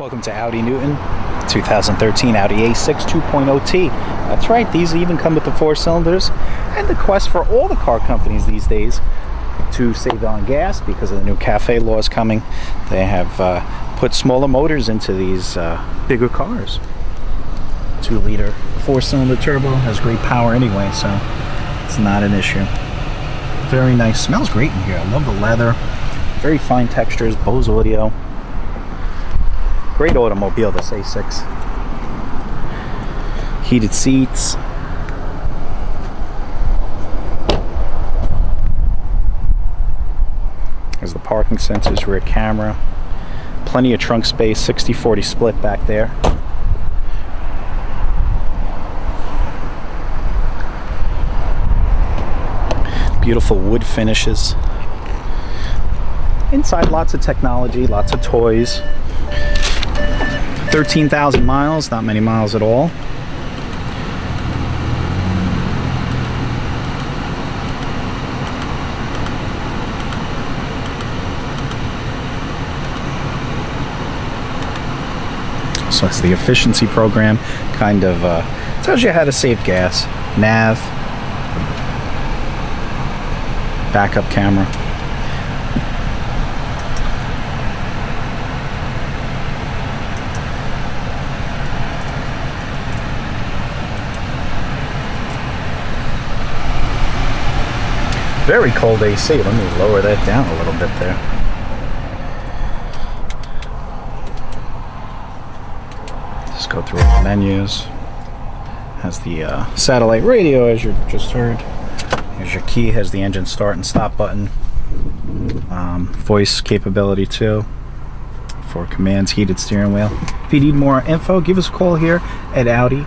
Welcome to Audi Newton 2013 Audi A6 2.0T. That's right, these even come with the four cylinders. And the quest for all the car companies these days to save on gas because of the new CAFE laws coming, they have uh, put smaller motors into these uh, bigger cars. Two liter four cylinder turbo has great power anyway, so it's not an issue. Very nice, smells great in here. I love the leather, very fine textures, Bose audio. Great automobile, this A6. Heated seats. There's the parking sensors, rear camera. Plenty of trunk space, 60-40 split back there. Beautiful wood finishes. Inside lots of technology, lots of toys. 13,000 miles, not many miles at all. So it's the efficiency program, kind of uh, tells you how to save gas. Nav, backup camera. Very cold AC. Let me lower that down a little bit there. Just go through all the menus. Has the uh, satellite radio, as you just heard. Here's your key. Has the engine start and stop button. Um, voice capability too. For commands, heated steering wheel. If you need more info, give us a call here at Audi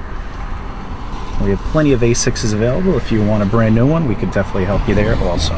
we have plenty of A6s available. If you want a brand new one, we could definitely help you there also.